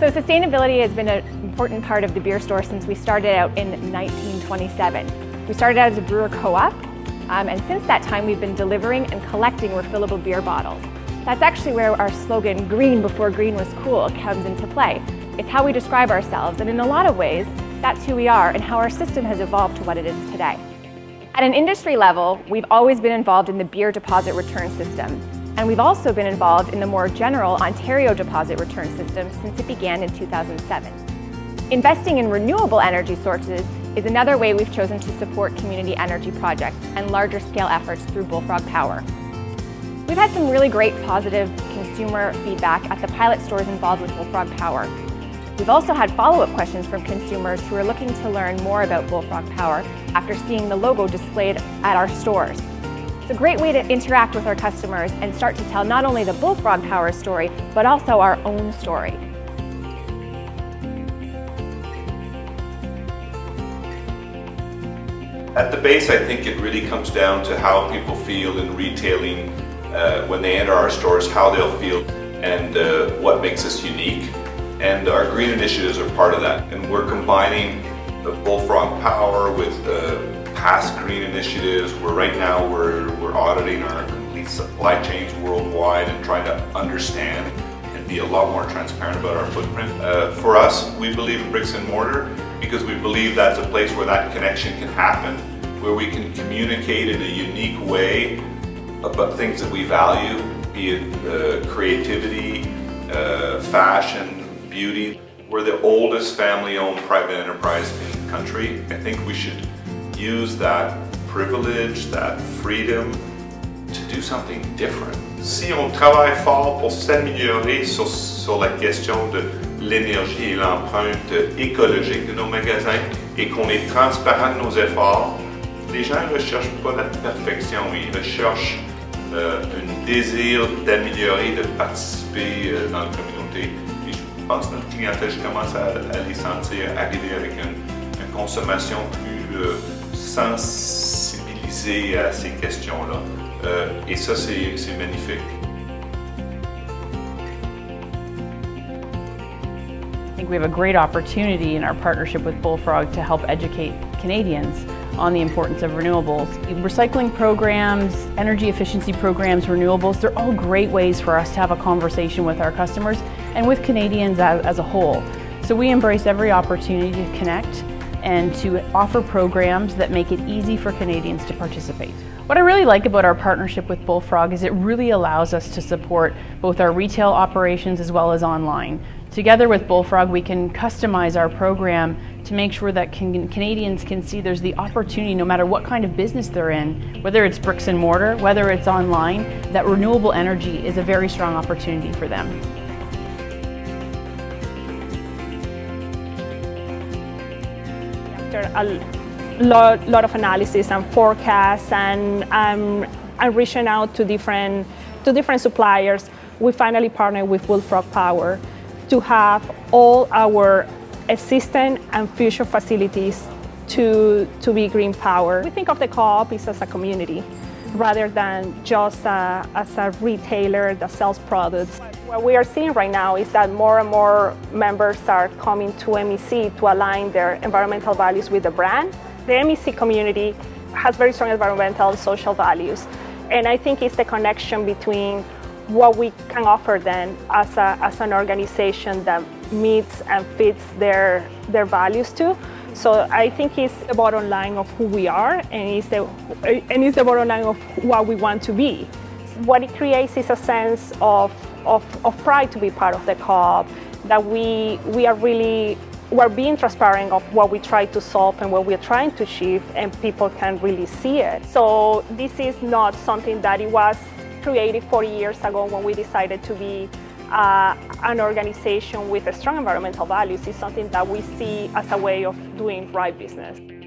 So sustainability has been an important part of the beer store since we started out in 1927. We started out as a brewer co-op, um, and since that time we've been delivering and collecting refillable beer bottles. That's actually where our slogan, green before green was cool, comes into play. It's how we describe ourselves, and in a lot of ways, that's who we are and how our system has evolved to what it is today. At an industry level, we've always been involved in the beer deposit return system, and we've also been involved in the more general Ontario deposit return system since it began in 2007. Investing in renewable energy sources is another way we've chosen to support community energy projects and larger scale efforts through Bullfrog Power. We've had some really great positive consumer feedback at the pilot stores involved with Bullfrog Power. We've also had follow-up questions from consumers who are looking to learn more about Bullfrog Power after seeing the logo displayed at our stores. It's a great way to interact with our customers and start to tell not only the Bullfrog Power story, but also our own story. At the base, I think it really comes down to how people feel in retailing uh, when they enter our stores, how they'll feel and uh, what makes us unique. And our green initiatives are part of that. And we're combining the Bullfrog Power with the past green initiatives where right now we're, we're auditing our complete supply chains worldwide and trying to understand and be a lot more transparent about our footprint. Uh, for us, we believe in bricks and mortar because we believe that's a place where that connection can happen, where we can communicate in a unique way about things that we value, be it uh, creativity, uh, fashion, beauty. We're the oldest family-owned private enterprise in the country. I think we should use that privilege, that freedom to do something different. Si on travaille fort pour s'améliorer sur, sur la question de l'énergie et l'empreinte écologique de nos magasins et qu'on est transparent de nos efforts, les gens ne recherchent pas la perfection, ils recherchent euh, un désir d'améliorer, de participer euh, dans la communauté. Et je pense que notre clientèle, commence à, les sentir arriver avec une, une consommation plus euh, sensibilisée à ces questions-là. Euh, et ça, c'est magnifique. I think we have a great opportunity in our partnership with Bullfrog to help educate Canadians on the importance of renewables. Recycling programs, energy efficiency programs, renewables, they're all great ways for us to have a conversation with our customers and with Canadians as, as a whole. So we embrace every opportunity to connect and to offer programs that make it easy for Canadians to participate. What I really like about our partnership with Bullfrog is it really allows us to support both our retail operations as well as online. Together with Bullfrog, we can customize our program to make sure that can, Canadians can see there's the opportunity, no matter what kind of business they're in, whether it's bricks and mortar, whether it's online, that renewable energy is a very strong opportunity for them. After a lot, lot of analysis and forecasts and, um, and reaching out to different, to different suppliers, we finally partnered with Bullfrog Power to have all our existing and future facilities to, to be green power. We think of the co-op as a community rather than just a, as a retailer that sells products. What we are seeing right now is that more and more members are coming to MEC to align their environmental values with the brand. The MEC community has very strong environmental and social values, and I think it's the connection between what we can offer them as, a, as an organization that meets and fits their, their values too. So I think it's the bottom line of who we are and it's, the, and it's the bottom line of what we want to be. What it creates is a sense of, of, of pride to be part of the co-op, that we, we are really we're being transparent of what we try to solve and what we're trying to achieve and people can really see it. So this is not something that it was created 40 years ago when we decided to be uh, an organization with a strong environmental values is something that we see as a way of doing right business.